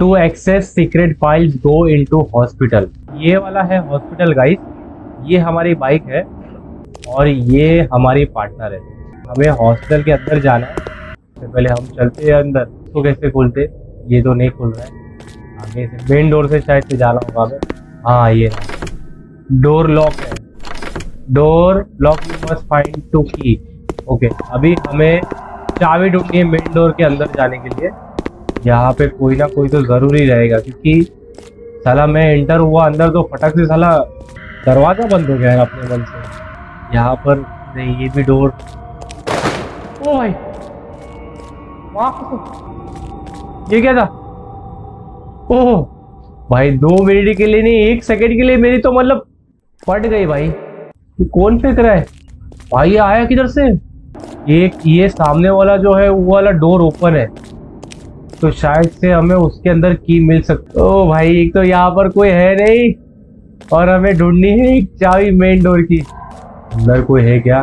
To access secret files go into hospital. ये वाला है हॉस्पिटल गाइस ये हमारी बाइक है और ये हमारी पार्टनर है। हमें हॉस्पिटल के अंदर जाना है। तो पहले हम चलते हैं अंदर। तो कैसे खोलते? ये तो नहीं खुल रहा है। आगे से मेन डोर से शायद से जाना होगा हमें हाँ ये डोर लॉक है। Door lock you must find to key okay अभी हमें चाबी ढूंढनी है मेन डोर के अंदर जाने के लिए। यहाँ पे कोई ना कोई तो ज़रूरी रहेगा, क्योंकि साला मैं एंटर हुआ अंदर तो फटक से साला दरवाज़ा बंद हो गया है अपने मन से। यहाँ पर नहीं, ये भी डोर ओ भाई, वाह ये क्या था? ओह, भाई दो मिनट के लिए नहीं, एक सेकंड के लिए मेरी तो मतलब फट गई भाई। कौन फेंक रहा है? भाई आया किधर से? एक ये सामने वाला जो है, वो वाला डोर ओपन है। तो शायद से हमें उसके अंदर की मिल सकती ओ भाई, एक तो यहाँ पर कोई है नहीं, और हमें ढूंढनी है एक चाबी मेन डोर की। अंदर कोई है क्या?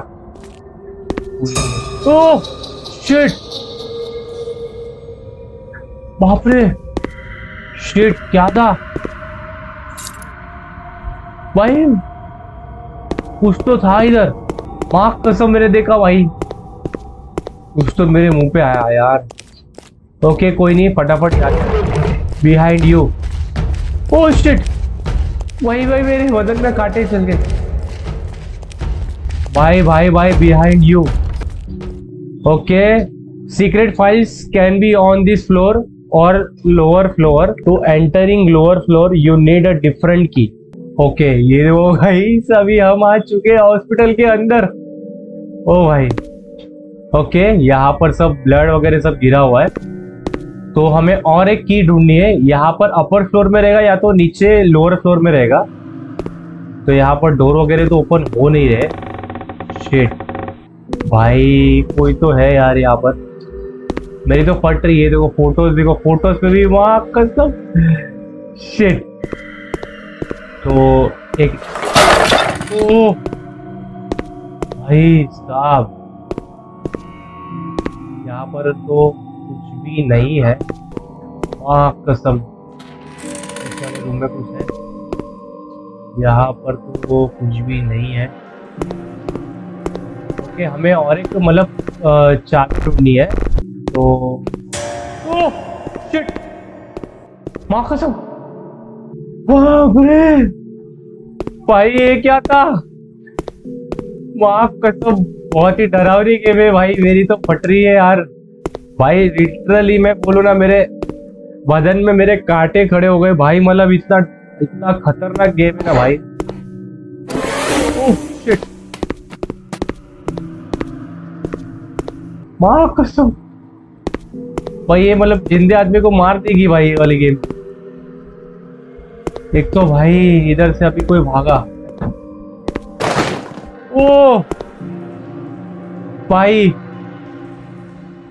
ओ शिट बाप रे शिट क्या था? भाई, कुछ तो था इधर। माँ, कसम मैंने देखा भाई। कुछ तो मेरे मुँह पे आया यार। ओके, कोई नहीं, फटाफट बिहाइंड यू ओ शिट वही भाई मेरे बदन में कांटे चल गए। भाई भाई भाई behind you okay secret files can be on this floor or lower floor to entering lower floor you need a different key okay, ये वो भाई, सभी हम आ चुके हॉस्पिटल के अंदर। ओ भाई। ओके, यहाँ पर सब ब्लड वगैरह सब गिरा हुआ है। तो हमें और एक की ढूंढनी है। यहाँ पर अपर फ्लोर में रहेगा या तो नीचे लोअर फ्लोर में रहेगा। तो यहाँ पर डोर वगैरह तो ओपन हो नहीं रहे। शेट भाई, कोई तो है यार यहाँ पर। मेरी तो फट रही है, देखो फ़ोटोज़ देखो फ़ोटोज़ पे भी वहाँ कसम। शिट तो एक ओ भाई साहब। यहाँ पर तो भी नहीं है। कसम। रूम में कुछ है यहाँ पर तो वो कुछ भी नहीं है। ओके, हमें और एक मतलब चाबी ढूंढनी है। तो शिट माँ, कसम। भाई, ये क्या था? माँ, कसम। बहुत ही डरावनी गेम है भाई। मेरी तो फट रही है यार। भाई लिटरली मैं बोलू ना, मेरे वज़न में मेरे कांटे खड़े हो गए। भाई मतलब इतना इतना खतरनाक गेम है ना भाई। माँ कसम भाई, ये मतलब जिंदे आदमी को मार देगी भाई ये वाली गेम एक तो भाई, इधर से अभी कोई भागा। ओ भाई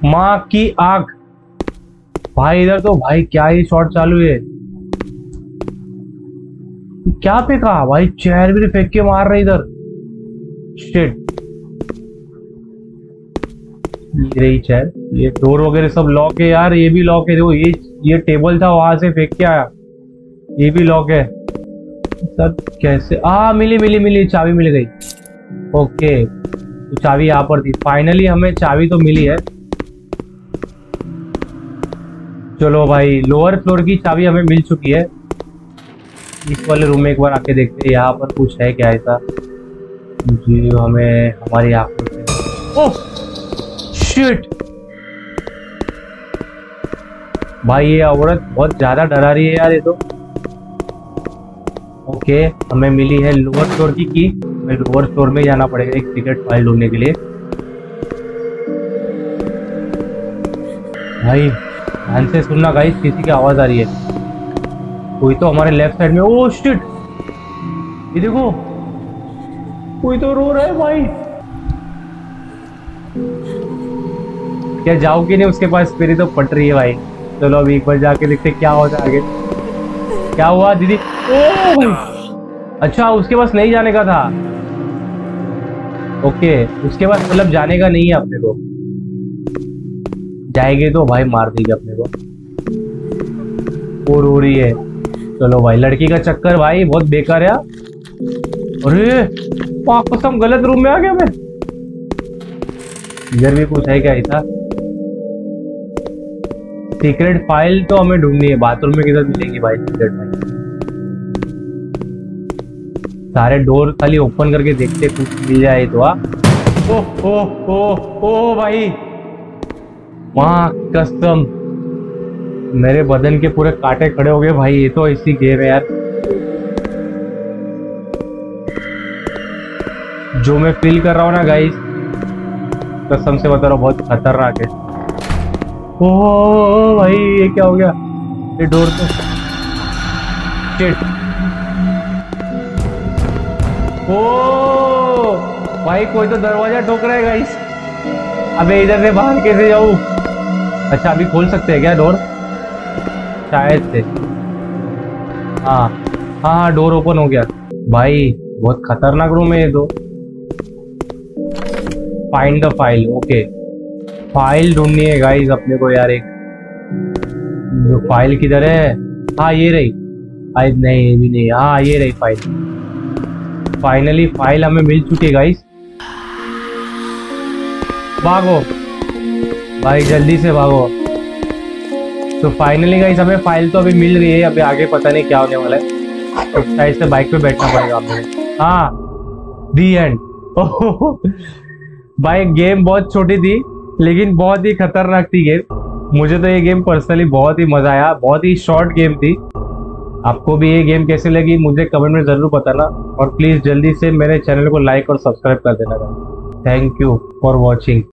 माँ की आग। भाई, इधर तो भाई क्या ही शॉट चालू है। क्या फेंका भाई चेयर भी फेंक के मार रहे इधर। शिट ये रही चेयर ये डोर वगैरह सब लॉक है यार, ये भी लॉक है। देखो, ये ये टेबल था, वहाँ से फेंक के आया। ये भी लॉक है। सब कैसे? आ मिली मिली मिली, चाबी मिल गई। ओके तो चाबी यहाँ पर थी। फाइनली हमें चाबी तो मिली है। चलो भाई लोअर फ्लोर की चाबी हमें मिल चुकी है। इस वाले रूम में एक बार आके देखते हैं, यहाँ पर कुछ है क्या ऐसा? जो, हमें, हमारी आँखों से। ओह शिट भाई, ये औरत बहुत ज़्यादा डरा रही है यार ये तो। ओके हमें मिली है लोअर फ्लोर की की हमें लोअर फ्लोर में जाना पड़ेगा एक टिकट फ़ाइल ढूँढने के लिए। भाई ध्यान से सुनना गाइस किसी की आवाज़ आ रही है। कोई तो हमारे लेफ़्ट साइड में ओ शिट ये देखो, कोई तो रो रहा है भाई। क्या जाओगे नहीं, उसके पास मेरी तो पट रही है भाई। चलो अभी एक बार जाके देखते क्या होता है आगे। क्या हुआ दीदी? ओ भाई! अच्छा उसके पास नहीं जाने का था। ओके उसके पास मतलब जाने का नहीं है अपने को। जाएँगे तो भाई मार देगी अपने को। और रही है। चलो भाई, लड़की का चक्कर भाई, बहुत बेकार है अरे कसम गलत रूम में आ गया मैं इधर भी कुछ है क्या ऐसा सीक्रेट फ़ाइल तो हमें ढूंढनी है। बाथरूम में किधर मिलेगी भाई सीक्रेट फ़ाइल सारे डोर खाली ओपन करके देखते कुछ मिल जाए तो आ ओ ओ ओ ओ भाई। वहाँ कसम, मेरे बदन के पूरे कांटे खड़े हो गए भाई, ये तो ऐसी गेम है यार। जो मैं फील कर रहा हूँ ना गाइस कसम से बता रहा हूँ, बहुत खतरनाक है। ओ, भाई, ये क्या हो गया? ये डोर तो शिट ओ, भाई, कोई तो दरवाज़ा ठोक रहा है गाइस अबे, इधर से बाहर कैसे जाऊँ? अच्छा अभी खोल सकते हैं क्या डोर शायद से। हाँ। हाँ हाँ डोर ओपन हो गया। भाई, बहुत खतरनाक रूम है ये तो। Find the file okay file ढूंढनी है गाइस अपने को यार एक। जो फ़ाइल किधर है? हाँ ये रही। आई नहीं, ये भी नहीं। हाँ ये रही फ़ाइल फाइनली फ़ाइल हमें मिल चुकी है गाइस भागो। भाई, जल्दी से भागो। तो फाइनली गाइस हमें फ़ाइल तो अभी मिल रही है, अभी आगे पता नहीं क्या होने वाला है। तो से बाइक पे बैठना पड़ेगा हमें हाँ दी एंड भाई गेम बहुत छोटी थी, लेकिन बहुत ही खतरनाक थी गेम मुझे तो ये गेम पर्सनली बहुत ही मज़ा आया, बहुत ही शॉर्ट गेम थी। आपको भी ये गेम कैसे लगी, मुझे कमेंट में ज़रूर बताना। और प्लीज़ जल्दी से मेरे चैनल को लाइक और सब्सक्राइब कर देना। Thank you for watching